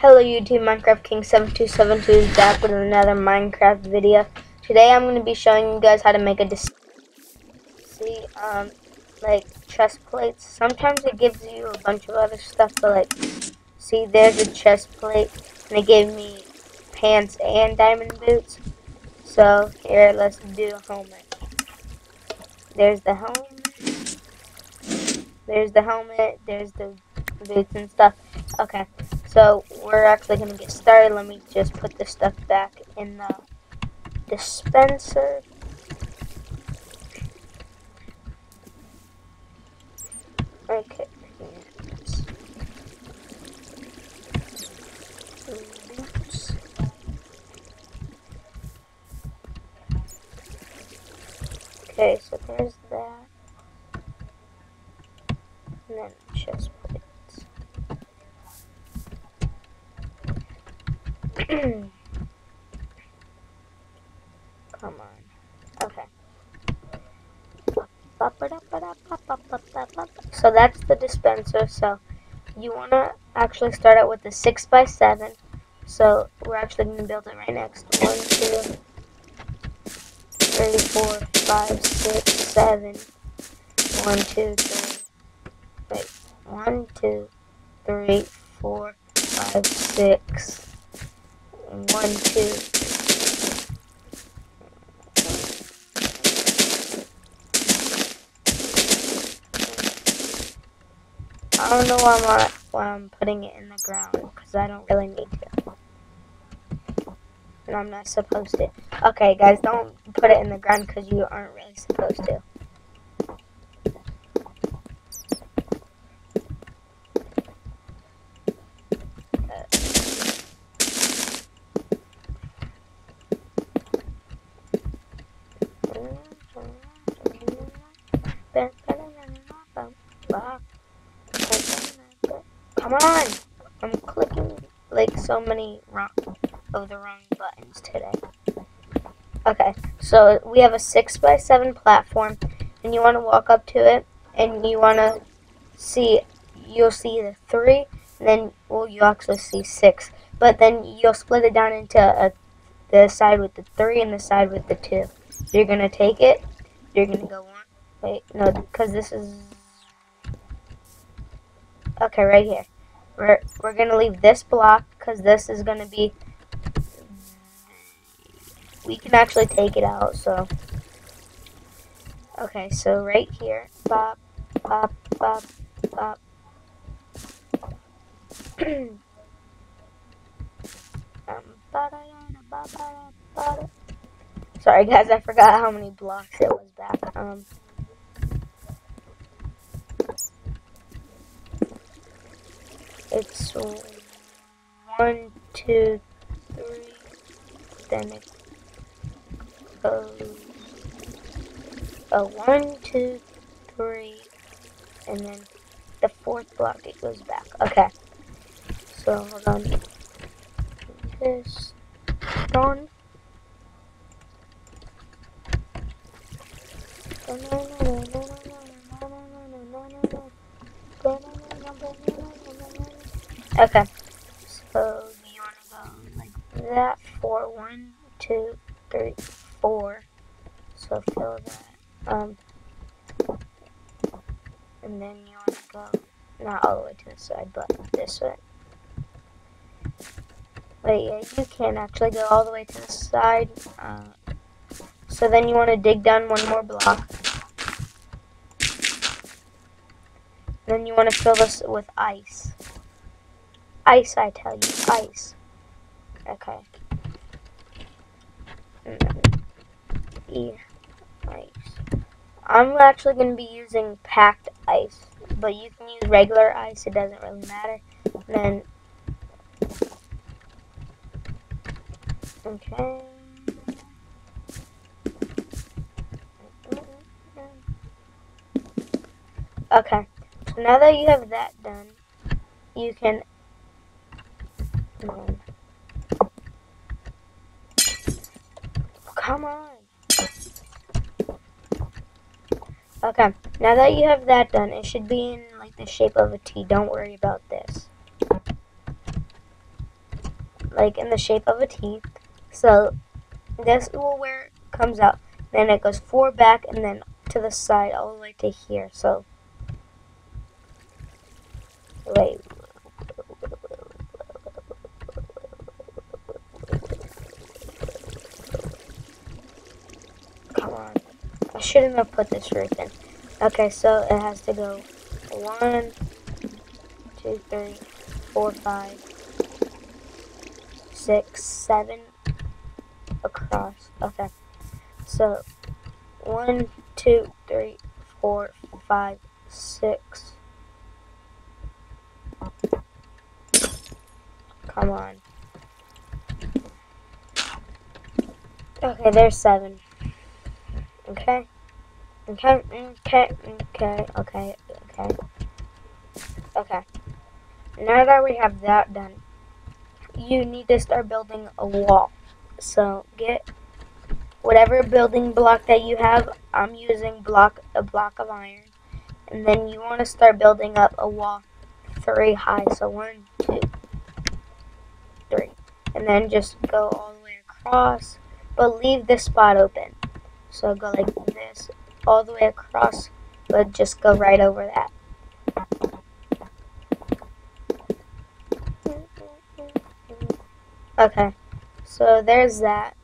Hello YouTube, Minecraft King 7272 is back with another Minecraft video. Today I'm going to be showing you guys how to make a see um like chest plates. Sometimes it gives you a bunch of other stuff, but like see there's a chest plate and it gave me pants and diamond boots. So here let's do a helmet. There's the helmet. There's the helmet. There's the boots and stuff. Okay. So we're actually going to get started. Let me just put this stuff back in the dispenser. Okay. Okay, so there's that. And then chest plates. Come on. Okay. So that's the dispenser. So you want to actually start out with the 6 by 7 So we're actually going to build it right next. 1, 2, 3, 4, 5, 6, 7. 1, 2, 3. Wait. 1, 2, 3, 4, 5, 6. 1, 2, I don't know why I'm, why I'm putting it in the ground, because I don't really need to. And I'm not supposed to. Okay, guys, don't put it in the ground because you aren't really supposed to. Come on! I'm clicking like so many wrong of the wrong buttons today. Okay, so we have a 6 by 7 platform, and you want to walk up to it, and you want to see, you'll see the 3, and then, well, you actually see 6. But then you'll split it down into a, the side with the 3 and the side with the 2. You're going to take it, you're going to go on, wait, no, because this is Okay, right here. We're, we're going to leave this block because this is going to be... We can actually take it out, so... Okay, so right here. Bop, bop, bop, bop. Sorry guys, I forgot how many blocks it was back. Um, it's one, two, three, then it goes a one, two, three, and then the fourth block it goes back. Okay. So hold on. This. Okay. So you want to go like that for one, two, three, four. So fill that. Um, and then you want to go not all the way to the side, but this way. Wait, yeah, you can actually go all the way to the side. Uh, so then you want to dig down one more block. Then you want to fill this with ice. Ice, I tell you. Ice. Okay. Mm-hmm. E. Ice. I'm actually going to be using packed ice. But you can use regular ice. It doesn't really matter. And then... Okay. Okay. So now that you have that done, you can Come on. Okay, now that you have that done, it should be in like the shape of a T. Don't worry about this. like in the shape of a T. So this will where it comes out. Then it goes four back and then to the side all the way to here. So wait. Come on. I shouldn't have put this right in. Okay, so it has to go one, two, three, four, five, six, seven across. Okay. So one, two, three, four, five, six. Come on. Okay, there's seven. Okay. Okay, okay, okay, okay, okay. Okay. Now that we have that done, you need to start building a wall. So get whatever building block that you have. I'm using block a block of iron. And then you want to start building up a wall three high. So one, two, three. And then just go all the way across. But leave this spot open. So go like this all the way across, but just go right over that. Okay, so there's that.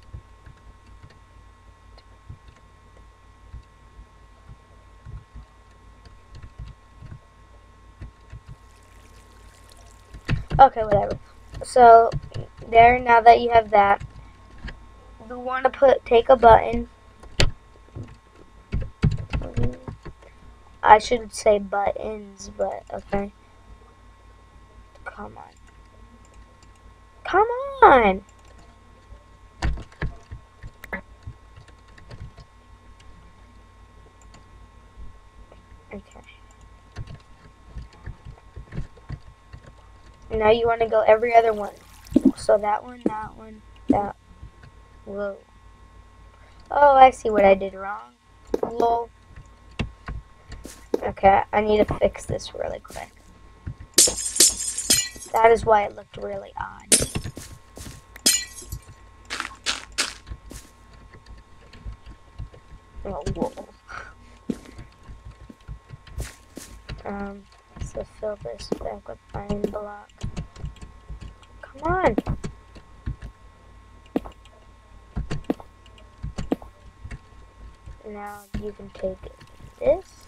Okay, whatever. So, there, now that you have that, you want to put, take a button, I should say buttons, but okay. Come on. Come on! Okay. Now you want to go every other one. So that one, that one, that. Whoa. Oh, I see what I did wrong. Lol. Okay, I need to fix this really quick. That is why it looked really odd. Oh, whoa. Um, so fill this back with iron block. Come on! Now you can take this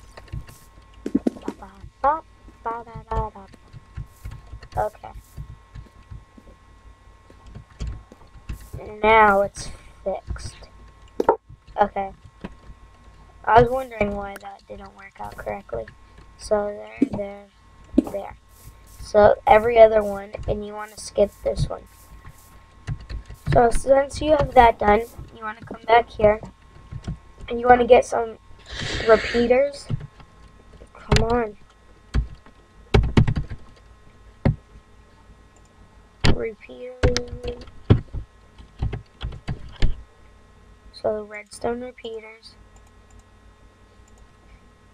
Okay. Now it's fixed. Okay. I was wondering why that didn't work out correctly. So there, there, there. So every other one, and you want to skip this one. So since you have that done, you want to come back here, and you want to get some repeaters. Come on. Repeaters. So redstone repeaters.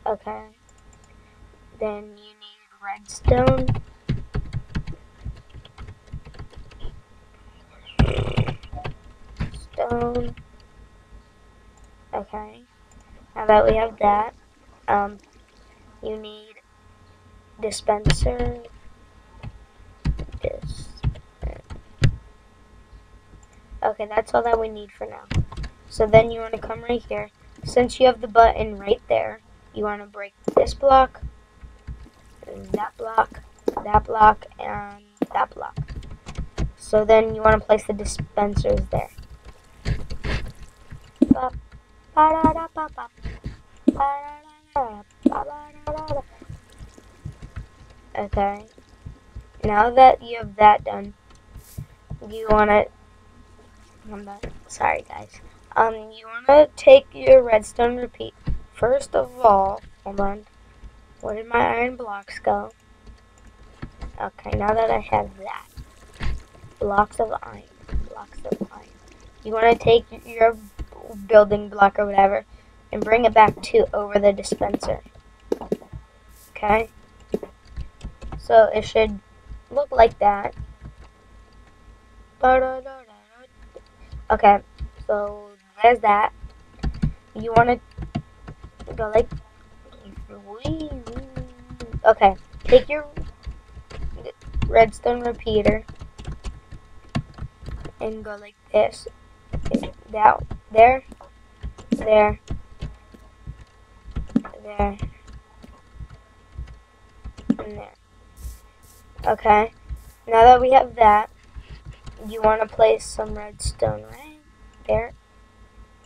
Okay. Then you need redstone. Stone. Okay. Now that we have that, um, you need dispenser. This. Okay, that's all that we need for now. So then you want to come right here. Since you have the button right there, you want to break this block, that block, that block, and that block. So then you want to place the dispensers there. Okay. Now that you have that done, you want to I'm not, sorry guys. Um, you want to take your redstone repeat. First of all, hold on. Where did my iron blocks go? Okay, now that I have that. Blocks of iron. Blocks of iron. You want to take your building block or whatever and bring it back to over the dispenser. Okay? So it should look like that. Okay, so there's that. You want to go like. Okay, take your redstone repeater and go like this. That there, there, there, and there. Okay, now that we have that, you want to place some redstone right there,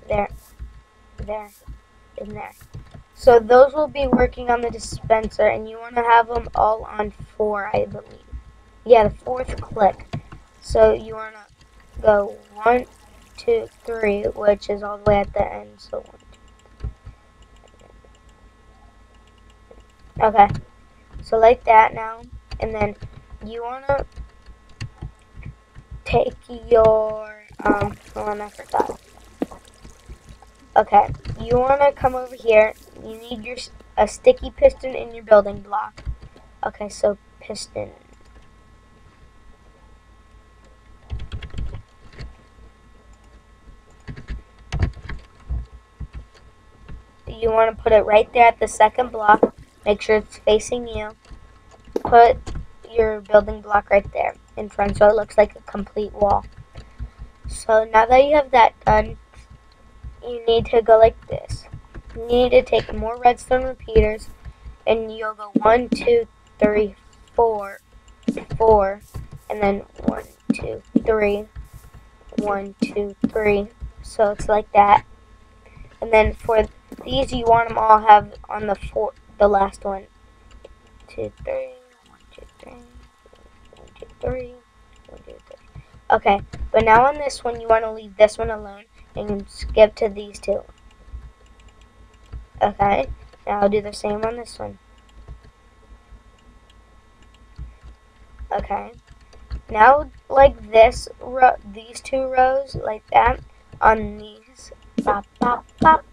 there, there, and there. So those will be working on the dispenser, and you want to have them all on four, I believe. Yeah, the fourth click. So you want to go one, two, three, which is all the way at the end. So one, two, three. Okay. So like that now, and then you want to take your, um, hold on, I forgot. Okay, you want to come over here. You need your a sticky piston in your building block. Okay, so piston. You want to put it right there at the second block. Make sure it's facing you. Put your building block right there in front so it looks like a complete wall. So now that you have that done, you need to go like this. You need to take more redstone repeaters and you'll go one, two, three, four, four, and then one, two, three, one, two, three. So it's like that. And then for these, you want them all have on the four, the last one. Two, three, one, two, three, one, two, three. Okay, but now on this one, you want to leave this one alone and skip to these two. Okay, now I'll do the same on this one. Okay, now like this, row, these two rows, like that, on these, pop, pop, pop,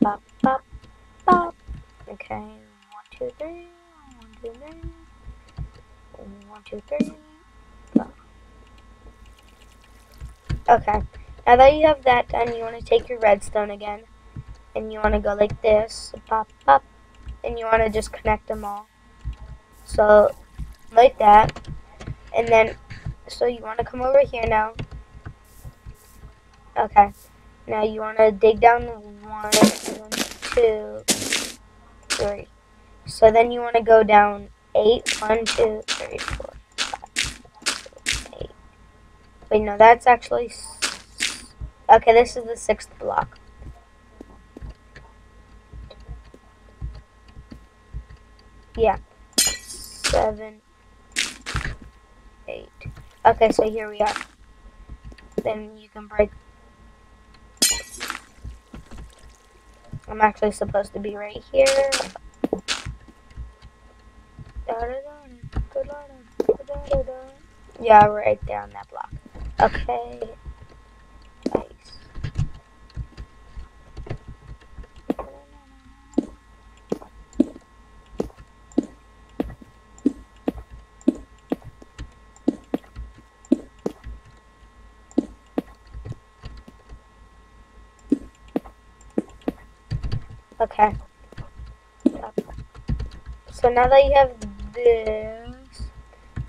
pop, pop, pop. Okay, one, two, three, one, two, three, one, two, three. Oh. Okay, now that you have that done, you want to take your redstone again, and you want to go like this, pop, pop, and you want to just connect them all. So, like that, and then, so you want to come over here now. Okay, now you want to dig down one, two, three. So then you want to go down eight, one, two, three, four. Wait, no, that's actually... Okay, this is the sixth block. Yeah. Seven. Eight. Okay, so here we are. Then you can break... I'm actually supposed to be right here. Yeah, right there on that block. Okay. Okay. So now that you have this,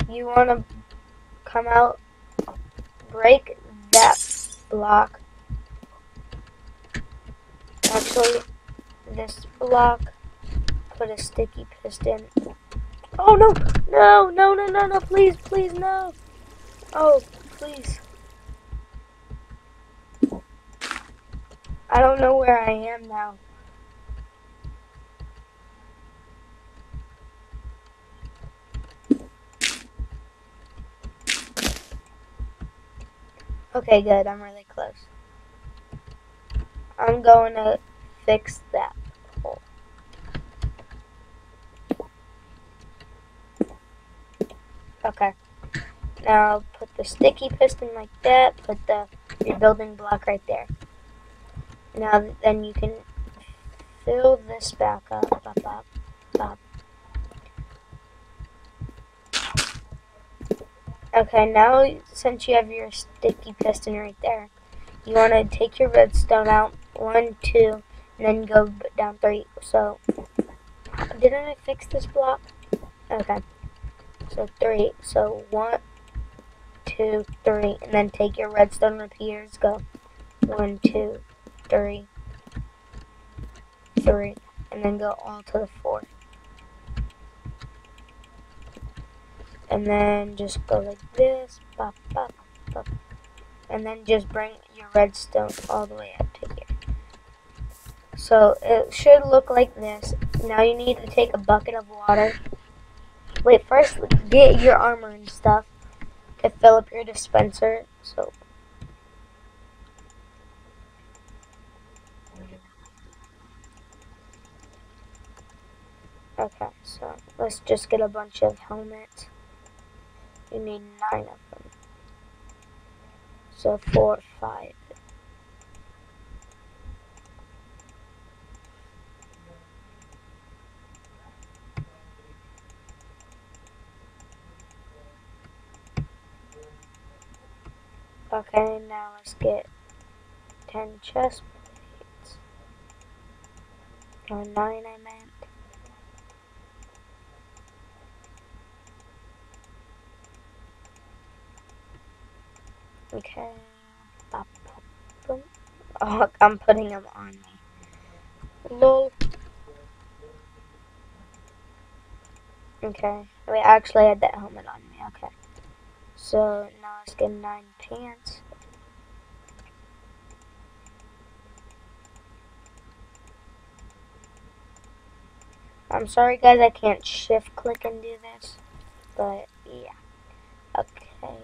you want to come out break that block. Actually, this block, put a sticky piston. Oh no, no, no, no, no, no, please, please, no. Oh, please. I don't know where I am now. Okay, good. I'm really close. I'm going to fix that hole. Okay. Now put the sticky piston like that. Put the your building block right there. Now then you can fill this back up. up, up, up. Okay, now since you have your sticky piston right there, you want to take your redstone out, one, two, and then go down three. So, didn't I fix this block? Okay. So three. So one, two, three, and then take your redstone repeaters. Go one, two, three, three, and then go all to the four. And then just go like this, and then just bring your redstone all the way up to here. So it should look like this. Now you need to take a bucket of water. Wait, first get your armor and stuff to fill up your dispenser. So Okay, so let's just get a bunch of helmets. You need nine of them. So four, five. Okay, now let's get 10 chest plates. Or 9 I meant. Okay. Oh, I'm putting them on me. Lol. Okay. Wait, I actually had that helmet on me. Okay. So now let's get nine pants. I'm sorry guys, I can't shift click and do this, but yeah. Okay.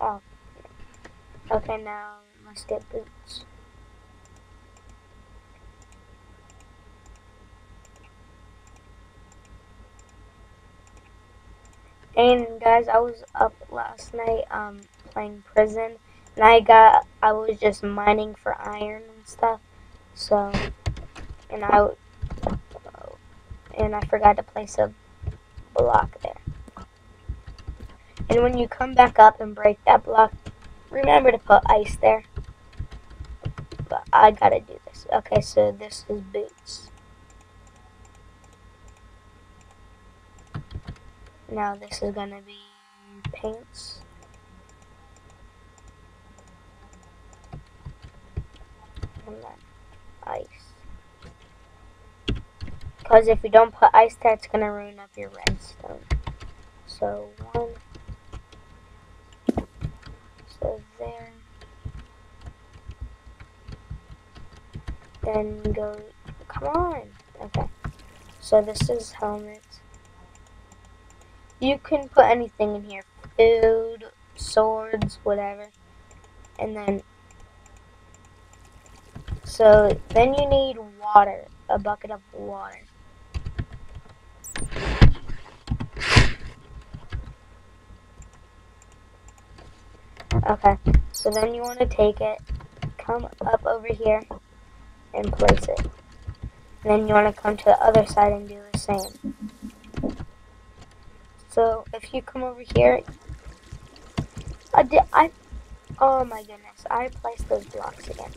Oh. Okay, now Let's get boots. And guys, I was up last night um, playing prison, and I got I was just mining for iron and stuff. So, and I and I forgot to place a block there. And when you come back up and break that block, remember to put ice there. But I gotta do this. Okay, so this is boots. Now this is gonna be paints. And then ice. Because if you don't put ice there, it's gonna ruin up your redstone. So one, so there. Then go, come on. Okay. So this is helmet. You can put anything in here. Food, swords, whatever. And then, so then you need water. A bucket of water. Okay, so then you want to take it, come up over here, and place it. And then you want to come to the other side and do the same. So if you come over here, I did, I, oh my goodness, I placed those blocks again.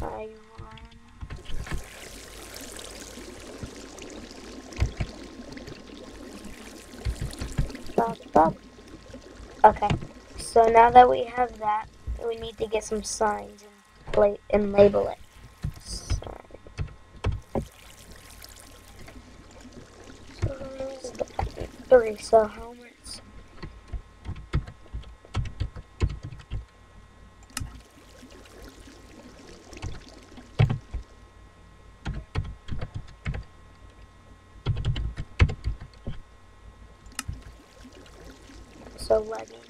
I Stop, stop. Okay, so now that we have that, we need to get some signs and and label it. three, so helmets. So leggings.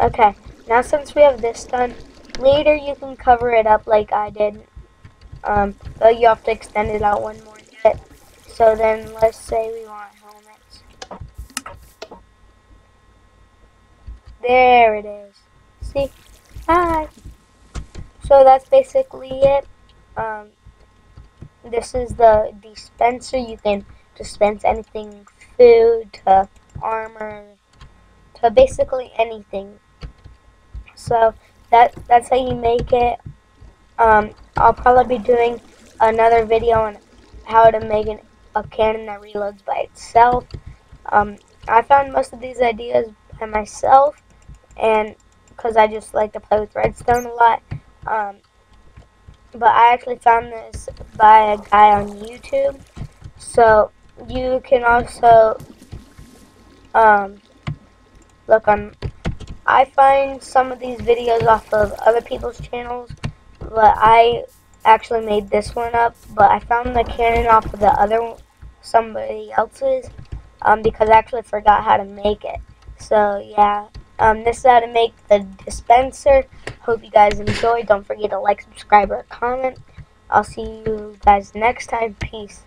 Okay, now since we have this done, later you can cover it up like I did. Um, but you have to extend it out one more bit. So then let's say we want helmets. There it is. See? Hi. So that's basically it. Um, this is the dispenser. You can dispense anything, food to armor to basically anything. So that that's how you make it. Um, I'll probably be doing another video on how to make an, a cannon that reloads by itself. Um, I found most of these ideas by myself, and because I just like to play with redstone a lot. Um, but I actually found this by a guy on YouTube. So you can also um, look on. I find some of these videos off of other people's channels, but I actually made this one up. But I found the cannon off of the other somebody else's um, because I actually forgot how to make it. So yeah, um, this is how to make the dispenser. Hope you guys enjoy. Don't forget to like, subscribe, or comment. I'll see you guys next time. Peace.